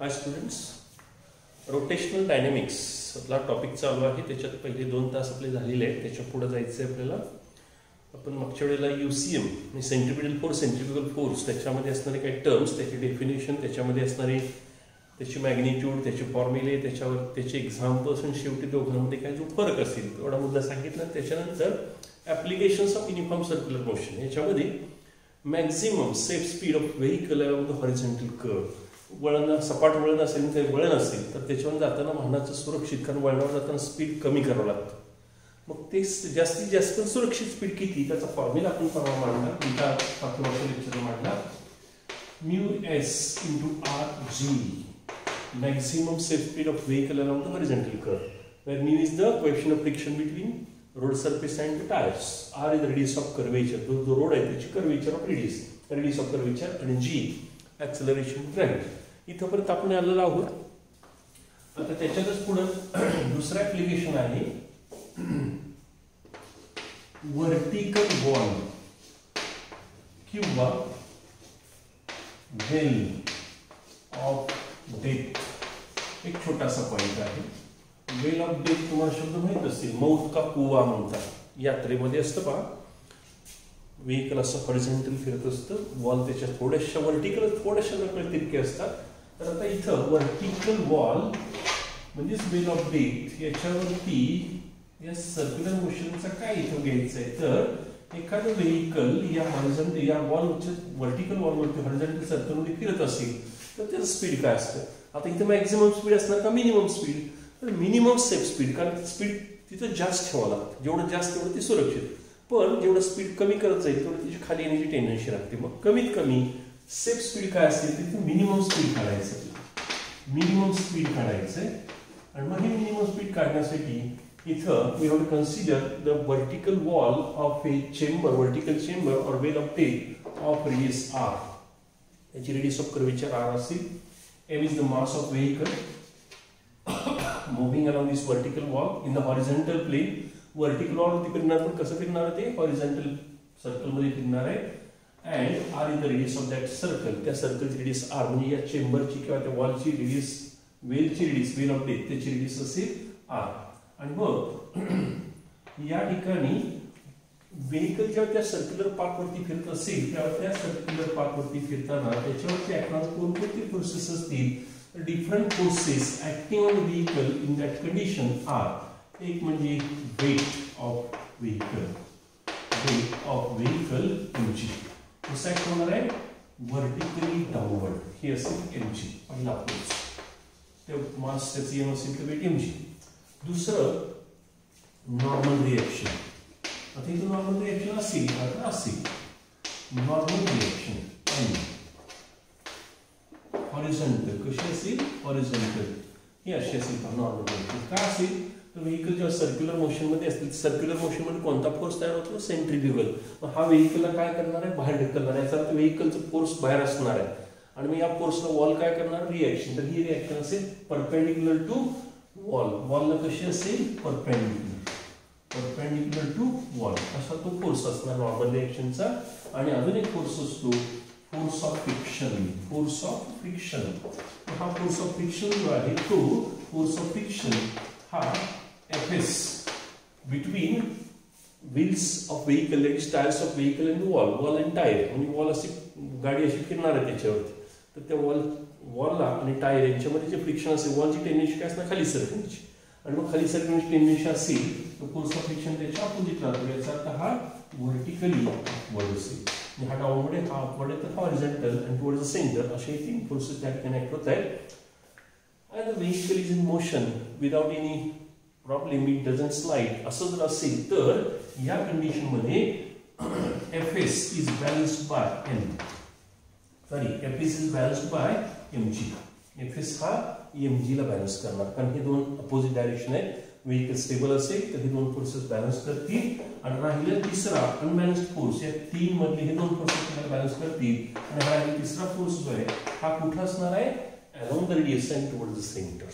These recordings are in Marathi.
हाय स्टुडंट्स रोटेशनल डायनॅमिक्स आपला टॉपिक चालू आहे. त्याच्यात पहिले दोन तास आपले झालेले आहेत. त्याच्या पुढे जायचं आहे आपल्याला. आपण मागच्या वेळेला यू सी एम म्हणजे सेंट्रिपिटल फोर्स सेंट्रिपिटल फोर्स त्याच्यामध्ये असणारे काही टर्म्स त्याचे डेफिनेशन त्याच्यामध्ये असणारे त्याची मॅग्निट्यूड त्याचे फॉर्म्युले त्याच्यावर त्याचे एक्झाम्पल्स आणि शेवटी दोघांमध्ये काय जो फरक असेल एवढा मुद्दा सांगितला. त्याच्यानंतर applications of uniform circular motion याच्यामध्ये maximum safe speed of vehicle around the horizontal curve वळण सपाट वळण असेल काही वळण असेल तर त्याच्यावर जाताना वाहनाचं सुरक्षित कारण वळणावर जाताना स्पीड कमी करावं लागतं. मग ते जास्तीत जास्त सुरक्षित स्पीड किती? त्याचा फॉर्म्युला आपण परवा मांडला. तुमच्या पाठीमागच्या लेक्चर मांडला. Mu S into R G maximum safe speed of vehicle around the horizontal curve where mu is the question of friction between road surface and the tires. R is the radius जो जो रोड आहे त्याची curvature of radius radius of curvature आणि जी ऍक्सलरेशन ग्रँड इथंपर्यंत आपण आलेलो आहोत. आता त्याच्यातच पुढं दुसरं ऍप्लिकेशन आहे. वर्टिकल वॉल किंवा वेल ऑफ डेथ एक छोटासा पॉइंट आहे. वेल ऑफ डेथ तुम्हाला शब्द माहीत असतील मौत का कुवा म्हणतात. यात्रेमध्ये असतं पहा व्हेकल असं हॉरिझेंटल फिरत असतं. वॉल त्याच्या थोड्याशा वर्टिकल थोड्याशा वेगळ्या तिरके असतात. तर आता इथं वर्टिकल वॉल म्हणजेच बिल ऑफ डेथ याच्यावरती या सर्क्युलर मोशनचा काय इथं घ्यायचं आहे तर एखादं व्हेकल या हॉरिझेंटल या वॉलच्या वर्टिकल वॉलवरती हॉरिझेंटल सर्कलमध्ये फिरत असेल तर त्याचं स्पीड काय असतं? आता इथं मॅक्झिमम स्पीड असणार का मिनिमम स्पीड तर मिनिमम सेफ स्पीड कारण स्पीड तिथं जास्त ठेवावं लागतं. जेवढं जास्त तेवढं ती सुरक्षित. पण जेवढं स्पीड कमी करत जाईल तेवढं तिची खाली येण्याची टेंडन्सी राहते. मग कमीत कमी सेफ स्पीड काय असेल तिथं मिनिमम स्पीड काढायचं मिनिमम स्पीड काढायचं आणि मग हे मिनिमम स्पीड काढण्यासाठी इथं we have consider the vertical wall of a chamber vertical chamber or well of take of radius R याची रेडियस ऑफ कर्वेचर आर असेल. M is the mass of vehicle moving along this vertical wall in the horizontal plane vertical wall वरती फिरणार पण कसं फिरणार आहे ते? हॉरिझॉन्टल सर्कलमध्ये फिरणार आहे. And R in the radius of that circle त्या सर्कलची रेडियस आर म्हणजे या चेंबरची किंवा त्या वॉलची रेडियस वेलची रेडियस वेल ऑफ डेथ त्याची रेडियस असेल आर आणि मग या ठिकाणी व्हेकल जेव्हा त्या सर्क्युलर पार्कवरती फिरत असेल तेव्हा त्या सर्क्युलर पार्कवरती फिरताना त्याच्यावरती ऍक्टणार कोणकोणते प्रोसेस असतील? Different forces acting on vehicle in that condition are एक म्हणजे weight of vehicle weight of vehicle उंची दुसरा ऍक्ट होणार आहे व्हर्टिकली डाऊनवर्ड हे असेल एमजी पहिला फोर्स ते मास त्याची एम असेल तर वेट एमजी दुसरं नॉर्मल रिएक्शन आता इथं नॉर्मल रिएक्शन असेल तर असेल नॉर्मल रिएक्शन एम हॉरिझॉन्टल कशी असेल हॉरिझॉन्टल ही अशी असेल नॉर्मल रिएक्शन का असेल तर व्हेकल जेव्हा सर्क्युलर मोशनमध्ये असतील सर्क्युलर मोशनमध्ये कोणता फोर्स तयार होतो? सेंट्रिफ्युगल मग हा व्हेकलला काय करणार आहे? बाहेर ढकलणार आहे. याचा अर्थ व्हेकलचं फोर्स बाहेर असणार आहे. आणि मग या फोर्सला वॉल काय करणार? रिॲक्शन तर ही रिॲक्शन असेल परपेंडिक्युलर टू वॉल वॉलला कशी असेल? परपेंडिक्युलर परपेंडिक्युलर टू वॉल असा तो फोर्स असणार नॉर्मल रिॲक्शनचा आणि अजून एक फोर्स असतो force of friction force of friction हा फोर्स ऑफ फ्रिक्शन जो आहे तो फोर्स ऑफ फ्रिक्शन हा F S between wheels of vehicle that is tyres of vehicle and wall wall and tyre म्हणजे वॉल अशी गाडी अशी फिरणार आहे त्याच्यावरती तर त्या वॉल वॉलला आणि टायर यांच्यामध्ये जे फ्रिक्शन असेल वॉलची टेंडन्सी काय असणार खाली सरकण्याची आणि मग खाली सरकण्याची टेंडन्सी असेल तर फोर्स ऑफ फ्रिक्शन त्याच्या अपोजिट राहतो याचा अर्थ हा व्हर्टिकली वर असेल हा डाऊनवर्ड आहे हा अपवर्ड आहे तर हा horizontal and towards the centre असे तीन फोर्सेस त्या ठिकाणी ऍक्ट होत आहेत and the vehicle is in motion without any problem it doesn't slide. असं जर असेल तर या कंडिशन मध्ये F by M sorry F S is balanced by M G F S हा एम ला बॅलन्स करणार कारण हे दोन अपोजिट डायरेक्शन आहेत व्हेकल स्टेबल असेल तर हे दोन फोर्सेस बॅलन्स करतील. आणि राहिलेला तिसरा अनबॅलन्स्ड फोर्स या तीन मधले हे दोन फोर्सेस बॅलन्स करतील. आणि राहिलेला तिसरा फोर्स जो आहे, हा कुठं असणार आहे? Along the radius and towards the center.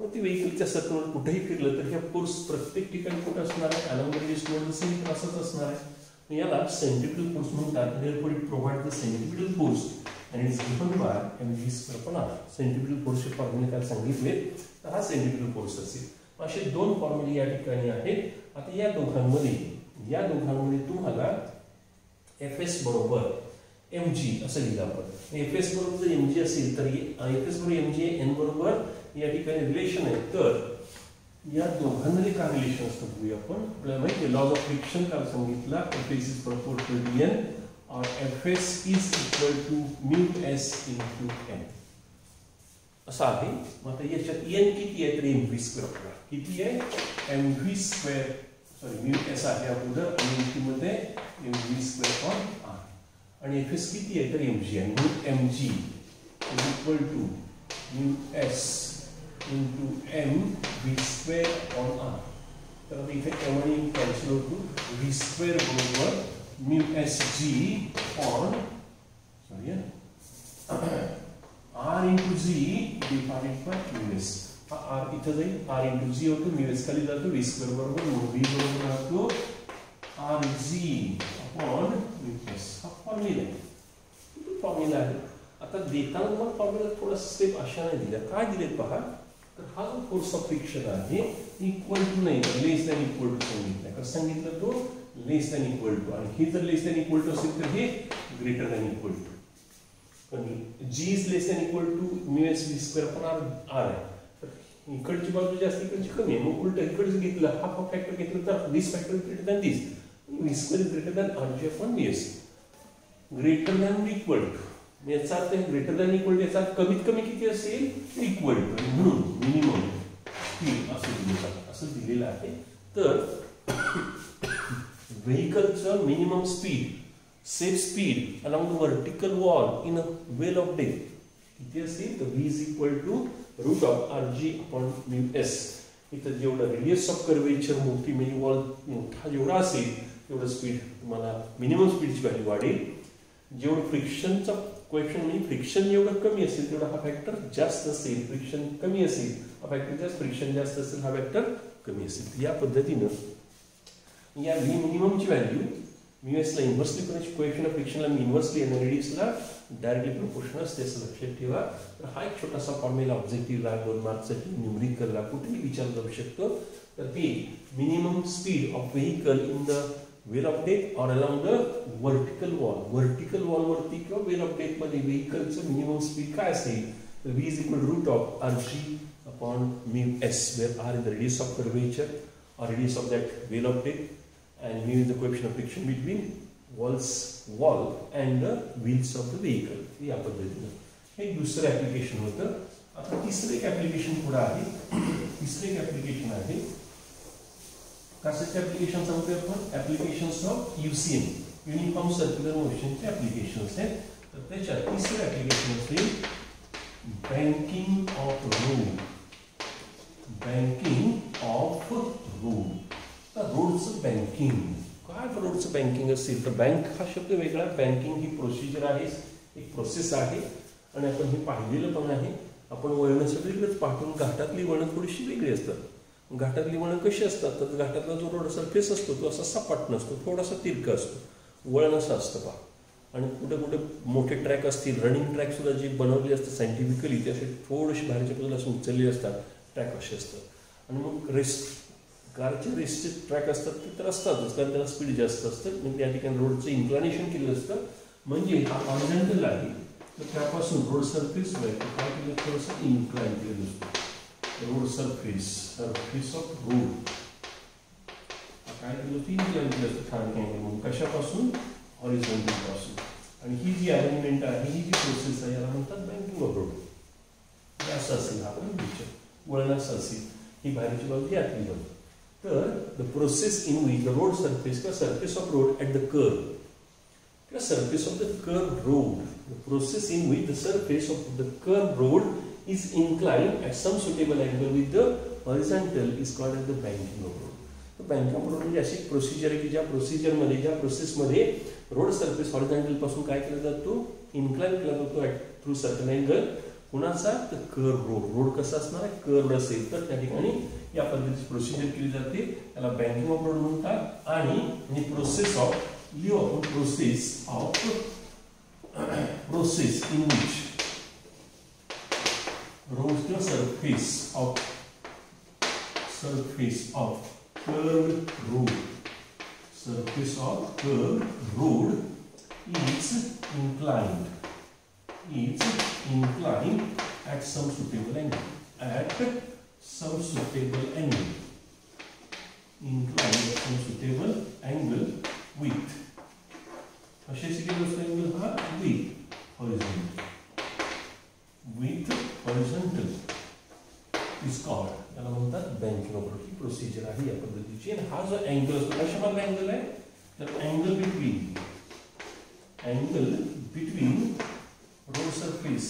मग ती व्हेकलच्या सर्कलवर कुठेही फिरलं तर ह्या फोर्स प्रत्येक ठिकाणी कुठं असणार आहे? अलॉंग द असंच असणार आहे. याला सेंट्रिपिटल फोर्स म्हणतात. Airport it provide the centripetal force आणि given by M V square पण आहे सेंटिपिटल फोर्सचे फॉर्म्युले काय सांगितले. तर हा सेंटिपिटल फोर्स असेल. असे दोन फॉर्म्युले या ठिकाणी आहेत. आता या दोघांमध्ये या दोघांमध्ये तुम्हाला एफ एस बरोबर एम जी असं लिहिलं आपण. एफ एस बरोबर जर एम जी असेल तर एफ एस बरोबर एम जी एन बरोबर या ठिकाणी रिलेशन आहे. तर या दोघांमध्ये काय रिलेशन असतं बघूया आपण. आपल्याला माहिती लॉज ऑफ फ्रिक्शन काल सांगितला F S is proportional to N और F S is equal to mu S into N असं आहे. मग आता याच्यात एन किती आहे? तर एम व्ही स्क्वेअर आपला किती आहे? M V square sorry mu S आहे अगोदर आणि मध्ये M V square on R आणि एफ एस किती आहे? तर एम जी आहे. म्हणून M G is equal to mu S into M V square on R तर आता इथे एम आणि एम कॅन्सल होतो व्ही स्क्वेअर बरोबर mu S G on sorry R into G divided by mu S हा आर इथं जाईल आर इंटू जी होतो म्यू एस खाली जातो व्ही स्क्वेअर बरोबर व्ही बरोबर राहतो R G upon mu S हा फॉर्म्युला आहे फॉर्म्युला आहे आता देताना मग फॉर्म्युला थोडा स्टेप अशा नाही दिल्या काय दिलेत पहा तर हा जो फोर्स ऑफ फ्रिक्शन आहे इक्वल टू नाही लेस दॅन इक्वल टू सांगितलं कसं सांगितलं तो लेस दॅन इक्वल टू आणि हे जर लेस दॅन इक्वल टू असेल तर हे ग्रेटर दॅन इक्वल टू पण G is less than equal to mu S V square पण आर आर आहे. तर इकडची बाजू जास्त इकडची कमी आहे. मग उलट इकडचं घेतलं हा फॅक्टर घेतलं तर this factor greater than this V square is greater than R G upon V S greater than equal to याचा अर्थ ग्रेटर दॅन इक्वल याचा कमीत कमी किती असेल? इक्वल म्हणून मिनिमम स्पीड असं दिलेलं असं दिलेलं आहे. तर व्हेकलचं minimum speed safe speed along the vertical wall in a well of death किती असेल? तर V is equal to root of R G upon mu S इथं जेवढं रेडियस ऑफ कर्वेचर मोठी म्हणजे वॉल मोठा जेवढा असेल तेवढं स्पीड तुम्हाला मिनिमम स्पीडची व्हॅल्यू वाढेल. जेवढं फ्रिक्शनचा क्वेश्चन म्हणजे फ्रिक्शन जेवढं कमी असेल तेवढा हा फॅक्टर जास्त असेल. फ्रिक्शन कमी असेल. हा फॅक्टर जास्त फ्रिक्शन जास्त असेल हा फॅक्टर कमी असेल. या पद्धतीनं या व्ही मिनिममची व्हॅल्यू म्यू एसला इन्व्हर्सली पण क्वेश्चन ऑफ फ्रिक्शनला मी इन्व्हर्सली आणि रेडियसला डायरेक्टली प्रोपोर्शन असते असं लक्षात ठेवा. तर हा एक छोटासा फॉर्म्युला ऑब्जेक्टिव्हला दोन मार्क्ससाठी न्यूमरिकलला कुठेही विचार जाऊ शकतो. तर ते minimum speed of vehicle in the well of death or around the vertical wall vertical वॉलवरती किंवा वेल ऑफ डेथमध्ये व्हेकलचं मिनिमम स्पीड काय असेल? तर v is equal root of r g upon mu s where r in the radius of curvature or radius of that well of death and mu is the coefficient of friction between walls wall and the wheels of the vehicle. या पद्धतीनं. हे दुसरं ऍप्लिकेशन होतं. आता तिसरं एक ऍप्लिकेशन पुढं आहे. तिसरं एक ऍप्लिकेशन आहे. कशाचे ऍप्लिकेशन सांगतोय आपण application of UCM uniform circular मोशनचे applications आहेत तर त्याच्यात तिसरं ऍप्लिकेशन असेल banking of road banking of road तर रोडचं बँकिंग काय रोडचं बँकिंग असेल तर बँक हा शब्द वेगळा बँकिंग ही प्रोसिजर आहे एक प्रोसेस आहे आणि आपण हे पाहिलेलं पण आहे आपण वळणं सगळीकडेच पाठवून घाटातली वळणं थोडीशी वेगळी असतात घाटातली वळणं कशी असतात? तर घाटातला जो रोड सरफेस असतो तो असा सपाट नसतो थोडासा तिरका असतो. वळण असं असतं पहा आणि कुठे कुठे मोठे ट्रॅक असतील रनिंग ट्रॅक सुद्धा जे बनवले असतात सायंटिफिकली ते असे थोडेसे बाहेरच्या बाजूला असे उचलले असतात ट्रॅक असे असतात. आणि मग रेस कारचे रेसचे ट्रॅक असतात ते तर असतातच कारण त्याला स्पीड जास्त असतं. म्हणजे त्या ठिकाणी रोडचं इन्क्लानेशन केलं असतं. म्हणजे हा ऑनलाईन आहे. तर त्यापासून रोड सरफेस काय केलं थोडंसं इन्क्लाइन केलं असतं. सरफेस ऑफ़ रोड काय केलं होतं इन्क्लाइन केलं असतं ठाण म्हणून कशापासून हॉरिझॉन्टल पासून आणि ही जी अरेंजमेंट आहे ही जी प्रोसेस आहे याला म्हणतात बँकिंग ऑफ़ असं असेल आपण विचार वळण असं असेल ही बाहेरची बाजू यातली बाजू तर the process in which the road surface किंवा surface of road at the curve किंवा surface of the curve road the process in which the surface of the curve road is inclined at some suitable angle with the horizontal is called as the banking of road तर बँकिंग ऑफ रोड म्हणजे अशी प्रोसिजर आहे की ज्या प्रोसिजरमध्ये ज्या प्रोसेसमध्ये रोड सर्फेस हॉरिझॉन्टलपासून काय केला जातो? इन्क्लाइन केला जातो थ्रू सर्टन अँगल कुणाचा? तर कर रोड रोड कसा असणार आहे? कर्ड असेल. तर त्या ठिकाणी या पद्धतीची प्रोसिजर केली जाते. त्याला बँकिंग ऑफ रोड म्हणतात. आणि process of Leo process of process in which road surface of surface of curved road surface of curved road is inclined is inclined at some suitable angle at some suitable angle inclined at some suitable angle with कशाशी केलं असतं अँगल हा विथ हॉरिझॉन्टल ही प्रोसिजर आहे या पद्धतीची आणि हा जो अँगल असतो कशामधला अँगल आहे तर angle between angle between road surface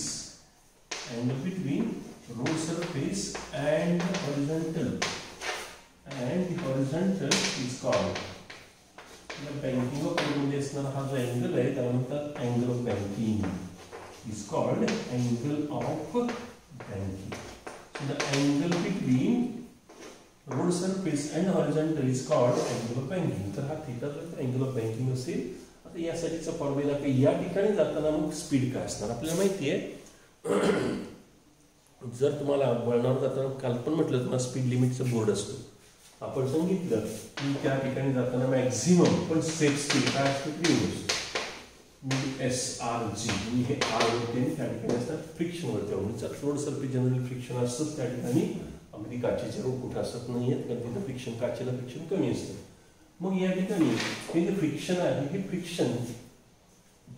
angle between road surface and the horizontal and the horizontal is called banking ऑफमध्ये असणारा हा जो अँगल आहे त्याला म्हणतात angle of banking is called angle of banking so the angle between road surface and horizontal is called angle of banking तर हा थिटा जो अँगल ऑफ बँकिंग असेल आता यासाठीचा फॉर्म्युला काही या ठिकाणी जाताना मग स्पीड काय असणार? आपल्याला माहिती आहे जर तुम्हाला वळणावर जाताना काल पण म्हटलं तुम्हाला स्पीड लिमिटचं बोर्ड असतो. आपण सांगितलं की त्या ठिकाणी जाताना मॅक्झिमम पण सेफ स्पीड काय असतो? ती एस आर जी मी हे आर होते त्या ठिकाणी असतात फ्रिक्शनवरती म्हणजे रोड सरफी जनरल फ्रिक्शन असतंच त्या ठिकाणी अगदी काचेचे रोग कुठं असत नाही आहेत कारण तिथं फ्रिक्शन काचेला फ्रिक्शन कमी असतं. मग या ठिकाणी हे जे फ्रिक्शन आहे हे फ्रिक्शन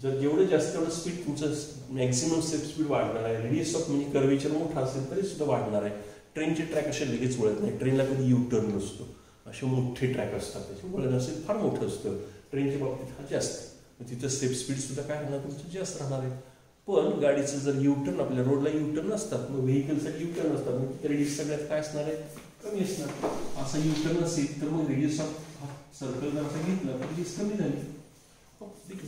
जर जेवढं जास्त तेवढं स्पीड तुमचं मॅक्झिमम सेफ स्पीड वाढणार आहे. रेडियस ऑफ म्हणजे कर्वेचर मोठा असेल तरी सुद्धा वाढणार आहे. ट्रेनचे ट्रॅक असे लगेच वळत नाही. ट्रेनला कधी यू टर्न नसतो. असे मोठे ट्रॅक असतात. त्याचे वळण असेल फार मोठं असतं. ट्रेनच्या बाबतीत हा जास्त. तिथं सेफ स्पीड सुद्धा काय राहणार? तुमचं जास्त राहणार आहे. पण गाडीचं जर यू टर्न आपल्या रोडला यू टर्न असतात मग व्हेकलसाठी यू टर्न असतात मग तिथे रेडियस सगळ्यात काय असणार आहे? कमी असणार. असं यू टर्न असेल तर मग रेडियस ऑफ सर्कल जर असं घेतलं तर रेडियस कमी झाली.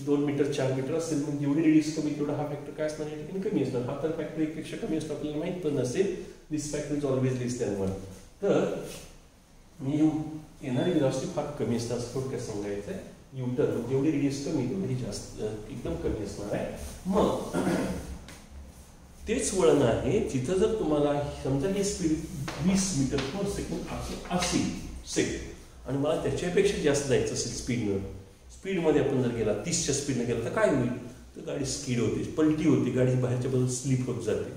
दोन मीटर चार मीटर असेल मग जेवढी रेडियस कमी तेवढा हा फॅक्टर काय असणार? या ठिकाणी कमी असणार. हा तर फॅक्टर एकपेक्षा कमी असतो आपल्याला माहीत पण नसेल. This factor is always least than one तर मी येणारी वेलॉसिटी फार कमी असतात असं थोडक्यात सांगायचं आहे युटर जेवढी रेडियस कमी तेवढी जास्त एकदम कमी असणार आहे. मग तेच वळण आहे जिथं जर तुम्हाला समजा हे स्पीड वीस मीटर पर सेकंड असं असेल सेकंड आणि मला त्याच्यापेक्षा जास्त जायचं असेल स्पीडनं स्पीडमध्ये आपण जर गेला तीसच्या स्पीडने गेला तर काय होईल? तर गाडी स्किड होते पलटी होते गाडी बाहेरच्या बाजूला स्लिप होत जाते.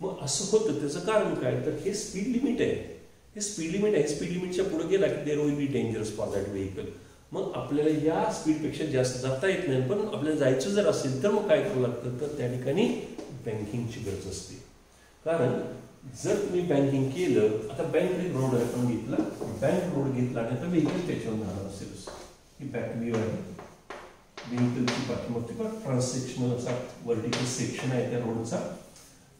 मग असं होतं त्याचं कारण काय? तर हे स्पीड लिमिट आहे. हे स्पीड लिमिट आहे. स्पीड लिमिटच्या पुढे गेला की there will be dangerous for that vehicle मग आपल्याला या स्पीडपेक्षा जास्त जाता येत नाही पण आपल्याला जायचं जर असेल तर मग काय करावं लागतं? तर त्या ठिकाणी बँकिंगची गरज असते. कारण जर तुम्ही बँकिंग केलं आता बँक रोड आपण घेतला बँक रोड घेतला आणि आता व्हेकल त्याच्यावर जाणार असेल ही बॅक व्ह्यू आहे व्हेकलची पाठीमागची पण ट्रान्सेक्शनल असा वर्टिकल सेक्शन आहे त्या रोडचा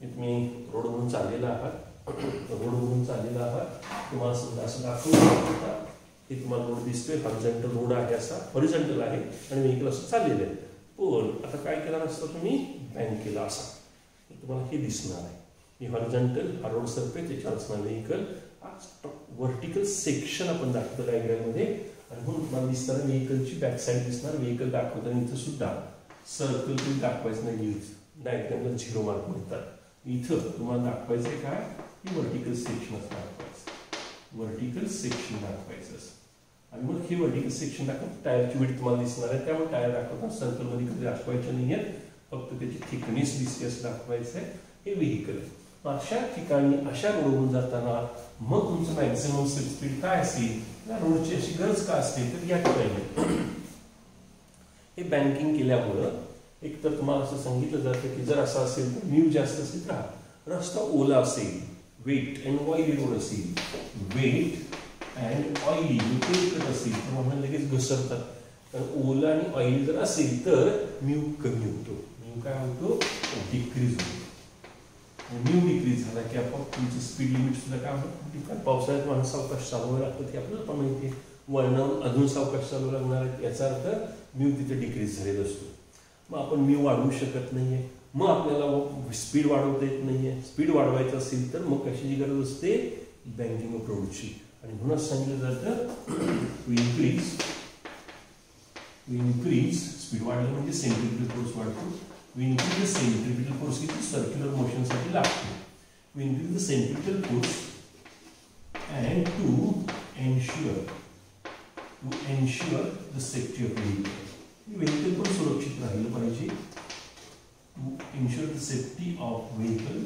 तुम्ही रोडवरून चाललेला आहात रोडवरून चाललेला आहात तुम्हाला समजा असं दाखवू हे तुम्हाला रोड दिसतोय. हॉरिझॉन्टल रोड आहे असा. हॉरिझॉन्टल आहे आणि व्हेकल असं चाललेलं आहे. पण आता काय केलं असतं तुम्ही? बँक केला असा. तुम्हाला हे दिसणार आहे. मी हॉरिझॉन्टल हा रोड सरफेस त्याच्यावर असणार व्हेकल वर्टिकल सेक्शन आपण दाखवतो डायग्राममध्ये आणि म्हणून तुम्हाला दिसताना व्हेकलची बॅक साईड दिसणार व्हेकल दाखवताना इथं सुद्धा सर्कल तुम्ही दाखवायचं नाही डायग्रामला झिरो मार्क मिळतात इथं तुम्हाला दाखवायचं आहे काय की व्हर्टिकल सेक्शनच दाखवायचं व्हर्टिकल सेक्शन दाखवायचं आणि मग हे व्हर्टिकल सेक्शन दाखवून टायरची वेट तुम्हाला दिसणार आहे त्यामुळे टायर दाखवताना सर्कलमध्ये कधी दाखवायचं नाही आहेत फक्त त्याची थिकनेस दिसते असं दाखवायचं आहे हे व्हेकल अशा ठिकाणी अशा रोडवरून जाताना मग तुमचं मॅक्झिमम स्पीड काय असेल या रोडची अशी गरज का असते तर या ठिकाणी हे बँकिंग केल्यामुळं एक तर तुम्हाला असं सांगितलं जातं की जर असं असेल तर म्यू जास्त असेल तर रस्ता ओला असेल वेट अँड ऑइली रोड असेल वेट अँड ऑइली तेलकट असेल तर म्हणून लगेच घसरतात कारण ओला आणि ऑइली जर असेल तर म्यू कमी होतो म्यू काय होतो डिक्रीज होतो न्यू डिक्रीज झाला की आपण तुमचं स्पीड लिमिट सुद्धा काय होतं पावसाळ्यात माणूस सावकाश चालवावं लागतं ते आपल्याला पण माहिती आहे वळणावरून अजून सावकाश चालू लागणार आहे याचा अर्थ म्यू तिथे डिक्रीज झालेला असतो मग आपण म्यू वाढवू शकत नाहीये मग आपल्याला स्पीड वाढवता येत नाहीये स्पीड वाढवायचं असेल तर मग कशाची गरज असते बँकिंग ऑफ आणि म्हणूनच सांगितलं जातं इन्क्रीज इन्क्रीज स्पीड वाढलं म्हणजे सेंट्रिपिटल फोर्स वाढतो we increase the centripetal force किती सर्क्युलर मोशनसाठी लागतो we increase the centripetal force and to ensure to ensure the safety of vehicle vehicle पण सुरक्षित राहिलं पाहिजे to ensure the safety of vehicle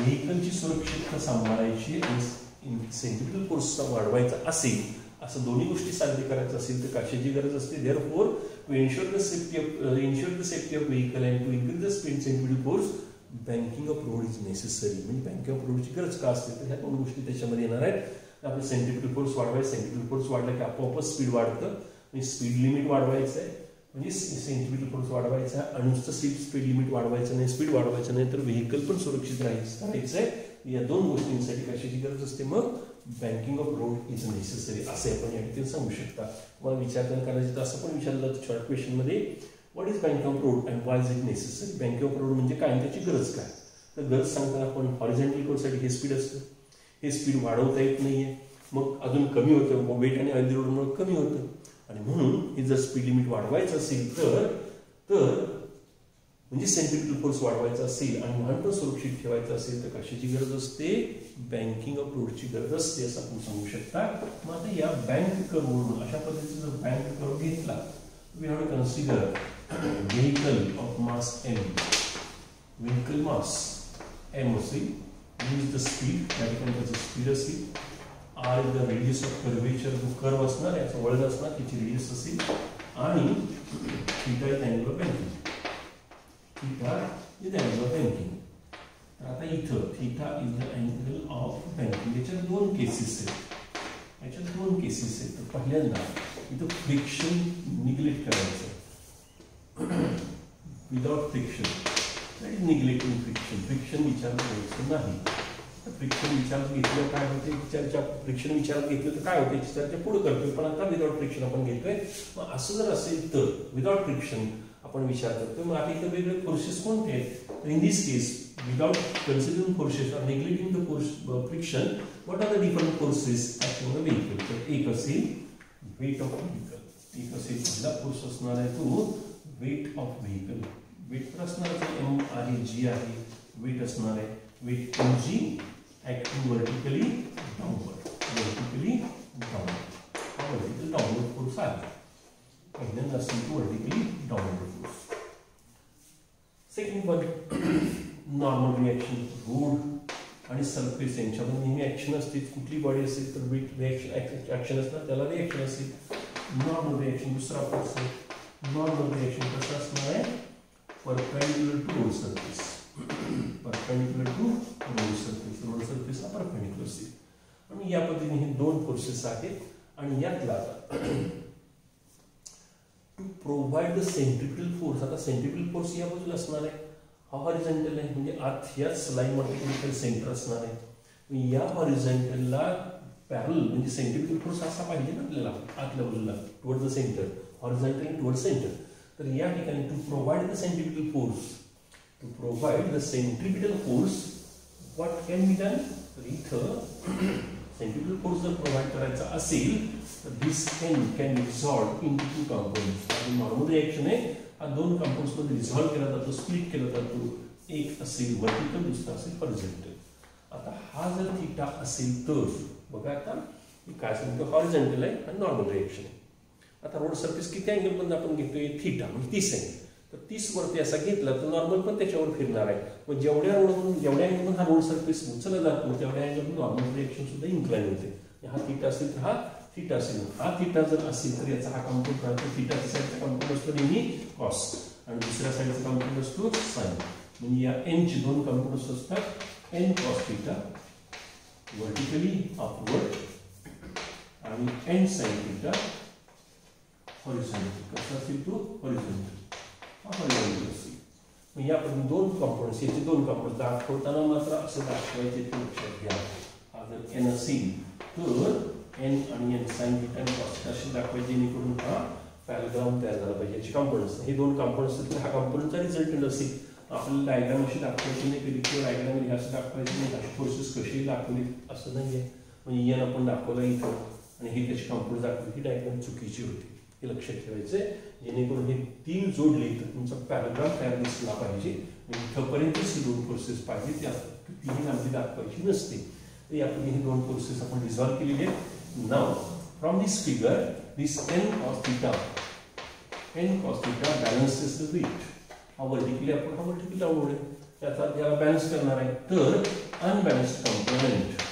व्हेकलची सुरक्षितता सांभाळायची आणि सेंट्रिपिटल फोर्स वाढवायचा असेल असं दोन्ही गोष्टी साध्य करायचं असेल तर कशाची गरज असते. Therefore to ensure the safety of ensure the safety of vehicle and to increase the speed centripetal force banking of road is necessary म्हणजे बँकिंग ऑफ रोडची गरज का असते? तर ह्या दोन गोष्टी त्याच्यामध्ये येणार आहेत. आपलं सेंटिफिक फोर्स वाढवायचं. सेंट्रिपिटल फोर्स वाढला की आपोआपच स्पीड वाढतं. म्हणजे स्पीड लिमिट वाढवायचं आहे. म्हणजे सेंटिफिक फोर्स वाढवायचा आणि नुसतं सीट स्पीड लिमिट वाढवायचं नाही. स्पीड वाढवायचं नाही. तर व्हेकल पण सुरक्षित राहायचं करायचं आहे. या दोन गोष्टींसाठी कशाची गरज असते. मग banking of road is necessary असे आपण या ठिकाणी सांगू शकता. मला विचार करायचं तर असं पण विचारलं जातं short क्वेश्चनमध्ये what is banking of road and why is it necessary banking of road म्हणजे काय त्याची गरज काय? तर गरज सांगताना आपण हॉरिझेंटल कोडसाठी हे स्पीड असतं. हे स्पीड वाढवता येत नाही आहे मग अजून कमी होतं. वेट आणि अगदी रोडमुळे कमी होतं. आणि म्हणून हे जर स्पीड लिमिट वाढवायचं असेल तर तर म्हणजे सेंट्रिपिटल फोर्स वाढवायचा असेल आणि वाहन सुरक्षित ठेवायचं असेल तर कशाची गरज असते? बँकिंग ऑफ रोडची गरज असते असं आपण सांगू शकता. मग आता या बँक करून अशा पद्धतीचा जर बँक करून घेतला we have consider vehicle of mass m vehicle mass m असेल. द स्पीड त्या ठिकाणी त्याचं स्पीड असेल. R is the radius of curvature जो कर्व असणार याचा वळण असणार त्याची रेडियस असेल. आणि theta is angle of banking theta is angle of banking तर आता इथं theta is the angle of banking याच्यात दोन केसेस आहेत याच्यात दोन केसेस आहेत तर पहिल्यांदा इथं फ्रिक्शन निग्लेक्ट करायचं without friction neglecting friction friction विचारलं घ्यायचं नाही फ्रिक्शन विचार घेतलं काय होते चर्चा फ्रिक्शन विचारात घेतलं तर काय होते चर्चा पुढे करतोय पण आता विदाउट फ्रिक्शन आपण घेतोय मग असं जर असेल तर विदाउट फ्रिक्शन आपण विचार करतो मग आता इथं वेगळे फोर्सेस कोणते आहेत? In this case without considering forces are neglecting the force friction what are the different forces acting the vehicle तर एक असेल वेट ऑफ व्हेकल एक असेल पहिला फोर्स असणार आहे तो वेट ऑफ व्हेकल वेट तर असणार आहे एम आहे जी आहे वेट असणार आहे. Weight m g acting vertically downward vertically downward हा vertical आहे. पहिल्यांदा असेल तो vertically downward force second one normal reaction road आणि सरफेस यांच्यामध्ये नेहमी ॲक्शन असते कुठली बॉडी असेल तर वेट रिॲक्शन ॲक्शन असणार त्याला रिॲक्शन असेल नॉर्मल रिॲक्शन दुसरा फोर्स आहे नॉर्मल रिॲक्शन कसं असणार आहे perpendicular to road surface perpendicular to road surface road surface हा परपेंडिक्युलर असेल आणि या पद्धतीने हे दोन फोर्सेस आहेत आणि यातला to provide the centripetal force आता सेंट्रिपिटल फोर्स या बाजूला असणार आहे. हा हॉरिझेंटल आहे. म्हणजे आत याच लाईनमध्ये सेंटर असणार आहे. या हॉरिझेंटलला पॅरल म्हणजे सेंट्रिपिटल फोर्स असा पाहिजे ना आपल्याला आतल्या बाजूला toward the centre horizontal toward centre तर या ठिकाणी to provide the centripetal force to provide the centripetal force what can be done तर इथं सेंट्रिपिटल फोर्स जर प्रोव्हाइड करायचा असेल this can can resolve in two components आणि नॉर्मल रिएक्शन आहे हा दोन कंपोनेंट्स मध्ये रिझॉल्व केला जातो स्प्लिट केला जातो एक असेल वर्टिकल दुसरा असेल हॉरिझॉन्टल आता हा जर थिटा असेल तर बघा आता काय सांगतो हॉरिझॉन्टल आहे आणि नॉर्मल रिएक्शन आहे आता रोड सरफेस किती अँगल पण आपण घेतोय थिटा म्हणजे तीस अँगल तर तीस वरती असा घेतला तर नॉर्मल पण त्याच्यावर फिरणार आहे. मग जेवढ्या रोड जेवढ्या अँगल हा रोड सरफेस उचलला जातो, तेवढ्या अँगल नॉर्मल रिएक्शन सुद्धा इन्क्लाइन होते. हा थिटा असेल तर हा थिटा असेल हा थिटा जर असेल तर याचा हा कॉम्पोनंट राहतो थिटाच्या साईडचा कॉम्पोनंट असतो नेहमी कॉस आणि दुसऱ्या साईडचा कॉम्पोनंट असतो साईन म्हणजे या एनचे दोन कॉम्पोनंट्स असतात n cos theta vertically upward आणि एन साईन थिटा हॉरिझॉन्टल कसा असेल तो हॉरिझॉन्टल मग या दोन कॉम्पोनंट्स याचे दोन कॉम्पोनंट्स दाखवताना मात्र असं दाखवायचे ते लक्षात घ्या हा जर एन असेल तर एन आणि एन साईन थिटा आणि कॉस असे दाखवायचे जेणेकरून हा पॅराग्राम तयार झाला पाहिजे. याचे कंपोनंट्स हे दोन कंपोनंट्स असतील हा कंपोनंटचा रिझल्ट असेल. आपल्याला डायग्राम अशी दाखवायची नाही कधी किंवा डायग्राम हे असं दाखवायची नाही अशी प्रोसेस कशी दाखवली असं नाही आहे म्हणजे एन आपण दाखवला इथं आणि हे त्याची कंपोनंट दाखवली. ही डायग्राम चुकीची होती. हे लक्षात ठेवायचं आहे जेणेकरून हे तीन जोडले तर तुमचा पॅराग्राफ तयार नसला पाहिजे. इथंपर्यंतच ही दोन प्रोसेस पाहिजे. त्या तिन्ही लांबी दाखवायची नसते. तर यापूर्वी ही दोन प्रोसेस आपण रिझॉल्व्ह केलेली आहे Now, from this figure, this n cos theta, n cos theta balances the weight. हा वर्टिकली आपण हा वर्टिकली डाऊनलोड त्याचा याला बॅलन्स करणार आहे तर अनबॅलन्स्ड कॉम्पोनंट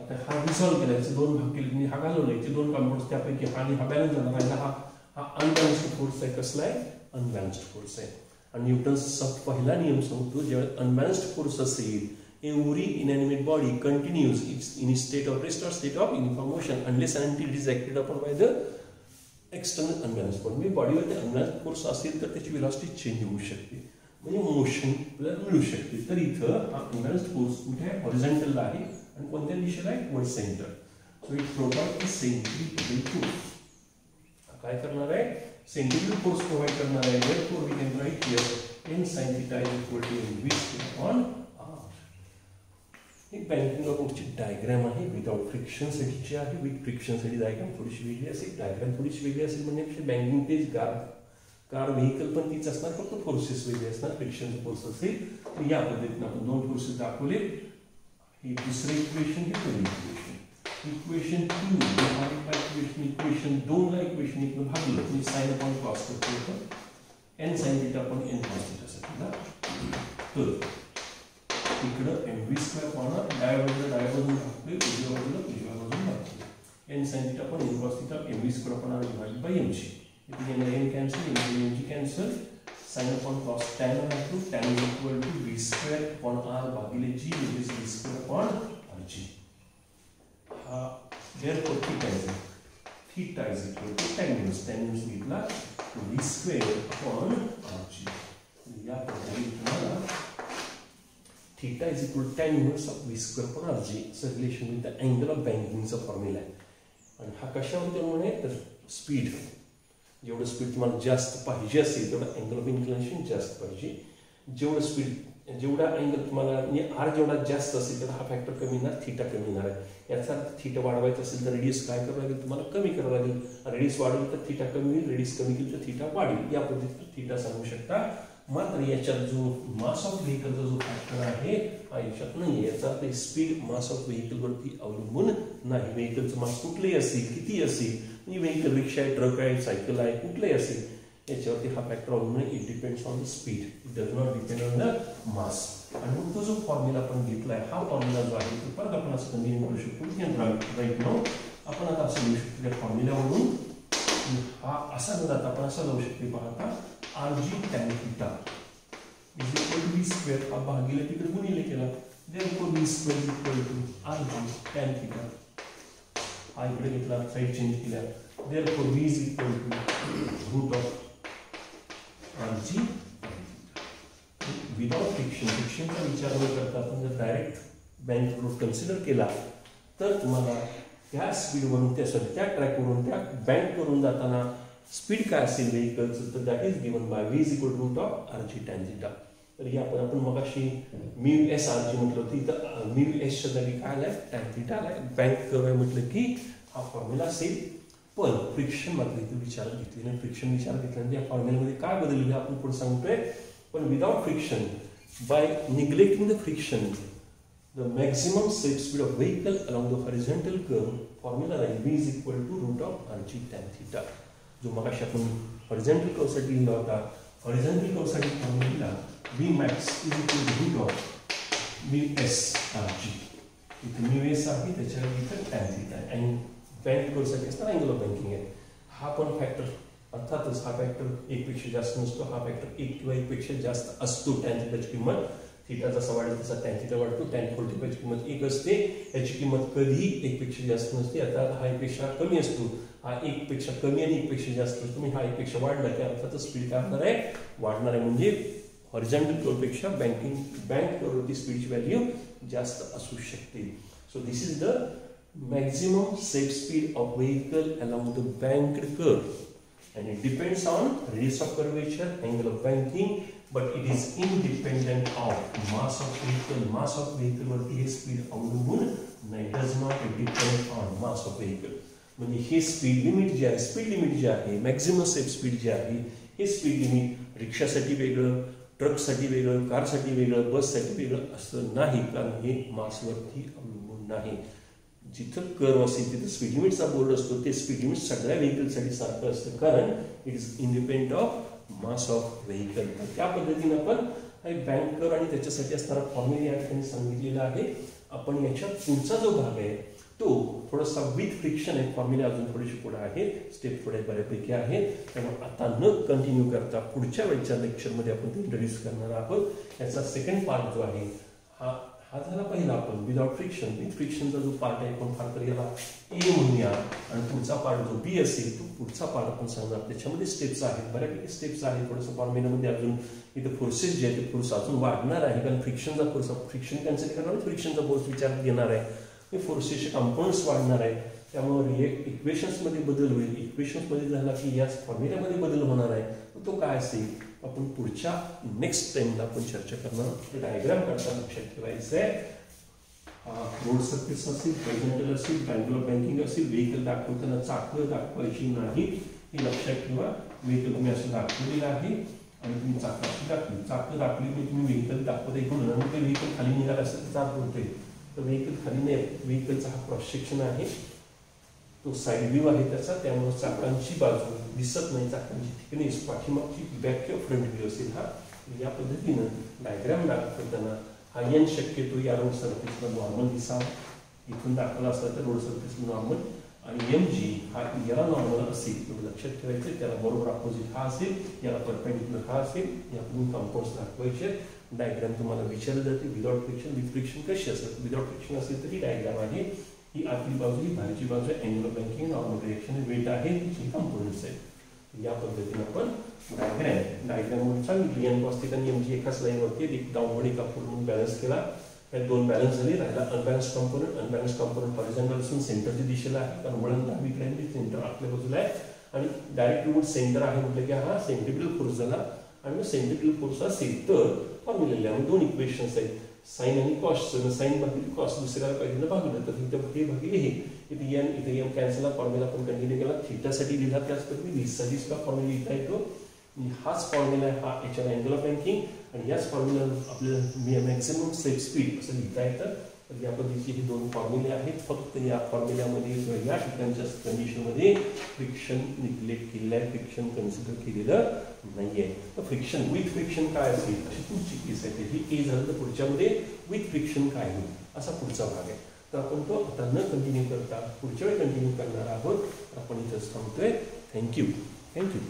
आता हा रिसॉल्व्ह केला. याचे दोन भाग केले. मी हा घालवला. याचे दोन कॉम्पोनंट त्यापैकी हा आणि हा बॅलन्स झाला. पाहिजे हा हा अनबॅलन्स्ड फोर्स आहे. कसला आहे? अनबॅलन्स्ड फोर्स आहे. आणि न्यूटन्सचा पहिला नियम सांगतो ज्यावेळेस अनबॅलन्स्ड फोर्स असेल a urine inanimate body continues if in a state of rest or state of uniform motion unless and until it is acted upon by the external unbalance पण मी बॉडीवरती अनबॅलन्स फोर्स असेल तर त्याची व्हिलॉसिटी चेंज होऊ शकते म्हणजे मोशन आपल्याला मिळू शकते तर इथं हा अनबॅलन्स फोर्स कुठे आहे हॉरिझॉन्टलला आहे आणि कोणत्या दिशेला आहे वर centre so it provide centripetal force काय करणार आहे सेंट्रिपिटल फोर्स प्रोव्हाइड करणार आहे therefore we can write here n sine theta is equal to n v एक बँकिंग अकाउंटची डायग्राम आहे. विदाउट फ्रिक्शनसाठीची आहे. विथ फ्रिक्शनसाठी डायग्राम थोडीशी वेगळी असेल. डायग्राम थोडीशी वेगळी असेल म्हणजे बँकिंग तेच कार कार व्हेकल पण तीच असणार. फक्त फोर्सेस वेगळे असणार. फ्रिक्शन फोर्स असेल. तर या पद्धतीने आपण दोन फोर्सेस दाखवले. हे दुसरे इक्वेशन हे पहिलं equation equation two equation equation दोनला इक्वेशन एक भागलं. मी साईन अपॉन क्रॉस करतो एन साईन थिटा पण एन कॉस ना तर इकडं एम व्ही स्क्वेअर कॉर्नर डाव्या बाजूला डाव्या बाजून भागतोय उजव्या बाजूला उजव्या बाजून भागतोय एन साईन थिटा पण n cos theta m v square पण डिवाइड बाय एम इथे येणार n cancel m m g cancel sine upon cos tan राहतो tan is equal to v square upon r भागिले g which is v square upon r g हा therefore theta is theta is equal to tan news tan न्यूज घेतला v square upon r g या प्रकारे तुम्हाला theta is equal to tan inverse of v square upon rg असं relation with the angle of बँकिंगचा फॉर्म्युला आहे आणि हा कशामध्ये म्हणे तर स्पीड जेवढं स्पीड तुम्हाला जास्त पाहिजे असेल तेवढं अँगल ऑफ इन्क्लिनेशन जास्त पाहिजे जेवढं स्पीड जेवढा अँगल तुम्हाला म्हणजे आर जेवढा जास्त असेल तेवढा हा फॅक्टर कमी येणार थिटा कमी येणार आहे याचा अर्थ थिटा वाढवायचा असेल तर रेडियस काय करावं लागेल तुम्हाला कमी करावं लागेल रेडियस वाढवली तर थिटा कमी होईल रेडियस कमी केली तर थिटा वाढेल या पद्धतीने थिटा सांगू शकता मात्र याच्यात जो मास ऑफ व्हेकलचा जो फॅक्टर आहे हा याच्यात नाही याचा अर्थ स्पीड मास ऑफ व्हेकलवरती अवलंबून नाही. व्हेकलचं मास कुठलंही असेल किती असेल म्हणजे व्हेकल रिक्षा आहे ट्रक आहे सायकल आहे कुठलंही असेल याच्यावरती हा फॅक्टर अवलंबून it depends on the speed it does not depend on the mass आणि मग तो जो फॉर्म्युला आपण घेतलाय हा फॉर्म्युला जो आहे तो परत आपण असं कंटिन्यू करू शकतो. राईट नाव आपण आता असं लिहू शकतो त्या फॉर्म्युल्यावरून हा असा गदात आपण असा जाऊ शकतो पाहता r g tan theta is equal to v square हा भागीला तिकडे गुणिले केला? Therefore v square is equal to r g tan theta हा इकडे घेतला साईड चेंज केल्या. Therefore v is equal to root of r g without friction फिक्शनचा विचार न करता आपण जर डायरेक्ट बँक रोड कन्सिडर केला तर तुम्हाला त्या स्पीडवरून त्या सध्या ट्रॅकवरून त्या बँकवरून जाताना स्पीड काय असेल व्हेकलचं तर that is given by v is equal root of r g tan theta तर ही आपण आपण मगाशी मी एस आर जी म्हटलं होती. तर मी एसच्या जागी काय आलाय? टॅन थिटा आलाय. बँक कर्व म्हटलं की हा फॉर्म्युला असेल पण फ्रिक्शन मात्र इथे विचार घेतली आणि फ्रिक्शन विचार घेतल्यानंतर या फॉर्म्युलामध्ये काय बदललेलं आपण पुढे सांगतोय. पण without friction by neglecting the friction the maximum safe speed of vehicle along the horizontal curve formula like v equal to root of r g tan theta जो मगाशी आपण हॉरिझॉन्टल कर्वसाठी लिहिला होता horizontal कर्वसाठी formula v max is equal to root of mu s rg इथे mu एस आहे त्याच्या इथं टॅन थीट आहे. आणि बँक कर्वसाठी असताना अँगल ऑफ बँकिंग आहे. हा पण फॅक्टर अर्थातच हा फॅक्टर एकपेक्षा जास्त नसतो हा फॅक्टर एक किंवा एकपेक्षा जास्त असतो. टॅन थीटाची किंमत थिटा जसा वाढेल तसा टॅन थिटा वाढतो. टॅन फोर किंमत एक असते याची किंमत कधीही एकपेक्षा जास्त नसते. अर्थात हा एकपेक्षा कमी असतो. हा एक पेक्षा कमी आणि एकपेक्षा जास्त. असतो म्हणजे हा एकपेक्षा वाढला की अर्थातच स्पीड काय असणार आहे? वाढणार आहे. म्हणजे हॉरिझॉन्टल कर्वपेक्षा बँकिंग बँक कर्ववरती स्पीडची व्हॅल्यू जास्त असू शकते. So this is the maximum safe speed of vehicle along the banked curve and it depends on radius of curvature, angle of banking, but it is independent of mass of vehicle. Mass of vehicle वरती हे स्पीड अवलंबून नाही. Does not depend on mass of vehicle म्हणजे हे स्पीड लिमिट जे आहे स्पीड लिमिट जे आहे मॅक्झिमम सेफ स्पीड जे आहे हे स्पीड लिमिट रिक्षासाठी वेगळं ट्रकसाठी वेगळं कारसाठी वेगळं बससाठी वेगळं असं नाही. कारण हे मासवरती अवलंबून नाही. जिथं कर्व असेल तिथं स्पीड लिमिटचा बोर्ड असतो. ते स्पीड लिमिट सगळ्या व्हेकलसाठी सारखं असतं. कारण it is independent of mass of vehicle त्या पद्धतीनं आपण बँकर आणि त्याच्यासाठी असणारा फॉर्म्युला या ठिकाणी सांगितलेला आहे. आपण याच्या पुढचा जो भाग आहे थोडासा विथ फ्रिक्शन आहे. फॉर्म्युले अजून थोडीशी पुढे आहे. स्टेप थोडे बऱ्यापैकी आहे. त्यामुळे आता न कंटिन्यू करता पुढच्या वेळच्या लेक्चरमध्ये आपण ते इंट्रोड्यूस करणार आहोत. याचा सेकंड पार्ट जो आहे हा हा झाला पहिला आपण. विदाउट फ्रिक्शन विथ फ्रिक्शनचा जो पार्ट आहे आपण फार तर याला ए म्हणूया. आणि पुढचा पार्ट जो बी असेल तो पुढचा पार्ट आपण सांगणार. त्याच्यामध्ये स्टेप्स आहेत. बऱ्यापैकी स्टेप्स आहेत. थोडंसं फॉर्म्युलामध्ये अजून इथे फोर्सेस जे आहेत ते फोर्स अजून वाढणार आहे. कारण फ्रिक्शनचा फोर्स फ्रिक्शन कन्सिडर करणार फ्रिक्शनचा फोर्स विचारात घेणार आहे. फोर्सेसचे कंपाऊंड्स वाढणार आहे. त्यामुळे इक्वेशन्समध्ये बदल होईल. इक्वेशन्समध्ये झाला की याच फॉर्म्युल्यामध्ये बदल होणार आहे. तो काय असेल? आपण पुढच्या नेक्स्ट टाइमला आपण चर्चा करणार डायग्राम करता लक्षात ठेवायचं आहे रोड सर्फेस असेल प्रेझेंटल असेल बँगलोर बँकिंग असेल व्हेकल दाखवताना चाकं दाखवायची नाही. हे लक्षात ठेवा. व्हेकल तुम्ही असं दाखवलेलं आहे. आणि तुम्ही चाकं अशी दाखवली. चाकं दाखवली की तुम्ही व्हेकल दाखवता इकडून नंतर व्हेकल खाली निघाला असेल तर चाक होते तर व्हेकल खाली नाही व्हेकलचा हा क्रॉस सेक्शन आहे. तो साईड व्ह्यू आहे त्याचा. त्यामुळे चाकांची बाजू दिसत नाही. चाकांची थिकनेस पाठीमागची बॅक किंवा फ्रंट व्ह्यू असेल हा. या पद्धतीनं डायग्राम दाखवताना हा एन शक्यतो या रोड सर्फेसला नॉर्मल दिसावा. इथून दाखवला असला तर रोड सर्फेस नॉर्मल आणि एम जी हा याला नॉर्मल असेल. तेवढं लक्षात ठेवायचं. त्याला बरोबर अपोजिट हा असेल. याला परपेंडिक्युलर हा असेल. या दोन दाखवायचे डायग्राम तुम्हाला विचारलं जाते विदाउट फ्रिक्शन विथ फ्रिक्शन कशी असेल विदाउट फ्रिक्शन असेल तर ही डायग्राम आहे. ही आतली बाजू ही बाहेरची बाजू आहे. Angular banking normal reaction weight आहे. ही कंपोनंट्स आहेत. या पद्धतीने आपण डायग्रॅम डायग्रॅम सांगितली एन कॉस्टिक आणि एम एकाच लाईनवरती एक डाऊनवर्ड एका म्हणून बॅलन्स केला. या दोन बॅलन्स झाले. राहिला unbalance component unbalance component horizontal असून सेंटरच्या दिशेला आहे. कारण वळण डावीकडे आहे. सेंटर आपल्या बाजूला आहे. आणि डायरेक्ट रूट सेंटर आहे म्हटलं की हा सेंटिपिटल फोर्स झाला. आणि मग सेंट्रिपिटल फोर्स असेल तर फॉर्म्युला दोन इक्वेशन्स आहेत. साईन आणि कॉस्ट साईन भागिले कॉस्ट दुसऱ्याला पाहिजे भागलं तर इथं हे भागिले हे इथे एम इथे एम कॅन्सल फॉर्म्युला आपण कंटिन्यू केला. थिटासाठी लिहिला त्याच वीसचा साठी फॉर्म्युला लिहिता येतो. हाच फॉर्म्युला आहे हा याच्या अँगल ऑफ बँकिंग आणि याच फॉर्म्युला आपल्याला मॅक्सिमम सेफ स्पीड असं लिहिता येतं. तर या पद्धतीचे हे दोन फॉर्म्युले आहेत. फक्त या फॉर्म्युल्यामध्ये या ठिकाणच्या कंडिशनमध्ये फ्रिक्शन निग्लेक्ट केलेलं आहे. फ्रिक्शन कन्सिडर केलेलं नाहीये. तर फ्रिक्शन विथ फ्रिक्शन काय असेल? अशी पुढची केस आहे. ही ए झालं तर पुढच्यामध्ये विथ फ्रिक्शन काय होईल? असा पुढचा भाग आहे. तर आपण तो आता न कंटिन्यू करता पुढच्या वेळी कंटिन्यू करणार आहोत. आपण इथंच थांबतोय. Thank you thank you